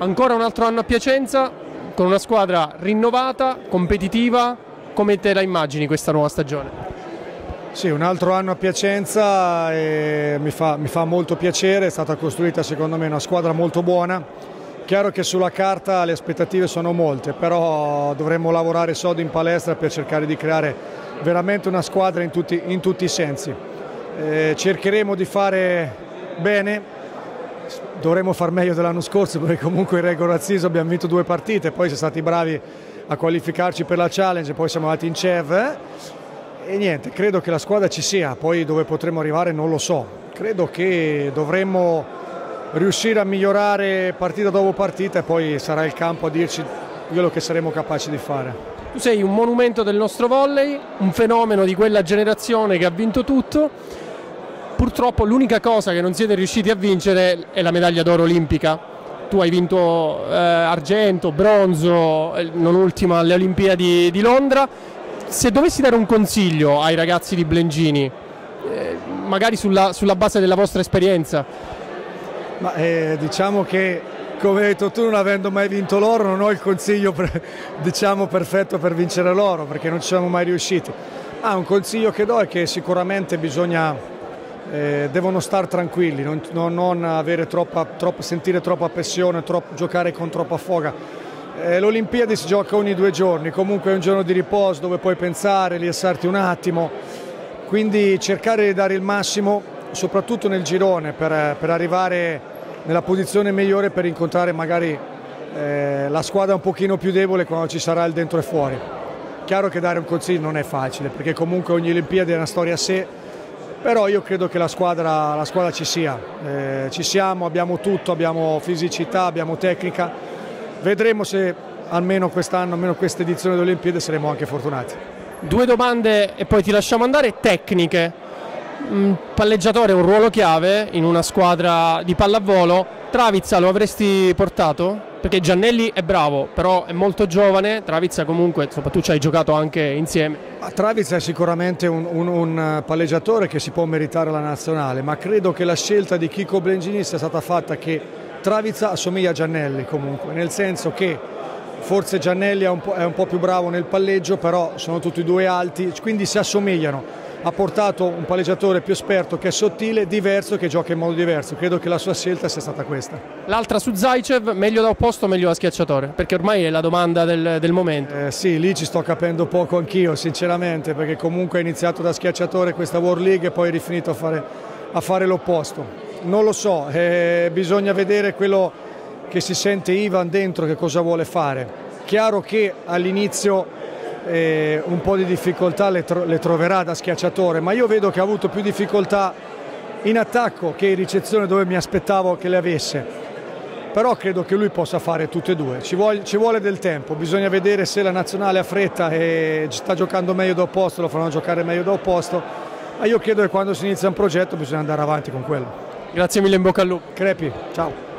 ancora un altro anno a Piacenza con una squadra rinnovata, competitiva, come te la immagini questa nuova stagione? Sì, un altro anno a Piacenza e mi fa, mi fa molto piacere, è stata costruita secondo me una squadra molto buona. Chiaro che sulla carta le aspettative sono molte, però dovremmo lavorare sodo in palestra per cercare di creare veramente una squadra in tutti, in tutti i sensi. Eh, cercheremo di fare bene, dovremmo far meglio dell'anno scorso perché comunque in regular season abbiamo vinto due partite, poi siamo stati bravi a qualificarci per la challenge, poi siamo andati in CEV e niente, credo che la squadra ci sia, poi dove potremo arrivare non lo so. Credo che dovremmo riuscire a migliorare partita dopo partita e poi sarà il campo a dirci quello che saremo capaci di fare. Tu sei un monumento del nostro volley, un fenomeno di quella generazione che ha vinto tutto. Purtroppo l'unica cosa che non siete riusciti a vincere è la medaglia d'oro olimpica. Tu hai vinto eh, argento, bronzo, eh, non ultima alle Olimpiadi di Londra se dovessi dare un consiglio ai ragazzi di Blengini, eh, magari sulla, sulla, base della vostra esperienza. Ma, eh, diciamo che come hai detto tu non avendo mai vinto l'oro non ho il consiglio per, diciamo, perfetto per vincere l'oro perché non ci siamo mai riusciti. Ah, un consiglio che do è che sicuramente bisogna, eh, devono stare tranquilli, non, non, troppa, troppa, sentire troppa pressione, troppo, giocare con troppa foga eh, L'Olimpiadi si gioca ogni due giorni, comunque è un giorno di riposo dove puoi pensare, rilassarti un attimo, quindi cercare di dare il massimo soprattutto nel girone per, per arrivare nella posizione migliore per incontrare magari eh, la squadra un pochino più debole quando ci sarà il dentro e fuori. Chiaro che dare un consiglio non è facile perché comunque ogni Olimpiadi è una storia a sé, però io credo che la squadra, la squadra ci sia, eh, ci siamo, abbiamo tutto, abbiamo fisicità, abbiamo tecnica vedremo se almeno quest'anno, almeno questa edizione delle Olimpiadi saremo anche fortunati. Due domande e poi ti lasciamo andare, tecniche. Un palleggiatore un ruolo chiave in una squadra di pallavolo. Travizza lo avresti portato? Perché Giannelli è bravo, però è molto giovane. Travizza comunque, tu ci hai giocato anche insieme. Travizza è sicuramente un, un, un, palleggiatore che si può meritare la nazionale, ma credo che la scelta di Chico Blengini sia stata fatta che Travizza assomiglia a Giannelli comunque, nel senso che forse Giannelli è un, è un po' più bravo nel palleggio, però sono tutti due alti, quindi si assomigliano ha portato un palleggiatore più esperto che è sottile, diverso, che gioca in modo diverso. Credo che la sua scelta sia stata questa. L'altra su Zaicev, meglio da opposto o meglio da schiacciatore? Perché ormai è la domanda del, del momento. Eh, sì, lì ci sto capendo poco anch'io, sinceramente, perché comunque è iniziato da schiacciatore questa World League e poi è rifinito a fare, a fare l'opposto non lo so, eh, bisogna vedere quello che si sente Ivan dentro, che cosa vuole fare. Chiaro che all'inizio eh, un po' di difficoltà le, tro le, troverà da schiacciatore, ma io vedo che ha avuto più difficoltà in attacco che in ricezione dove mi aspettavo che le avesse. Però credo che lui possa fare tutte e due, ci vuole, ci vuole del tempo, bisogna vedere se la nazionale ha fretta e sta giocando meglio da opposto, lo faranno giocare meglio da opposto, ma io credo che quando si inizia un progetto bisogna andare avanti con quello. Grazie mille, in bocca al lupo. Crepi, ciao.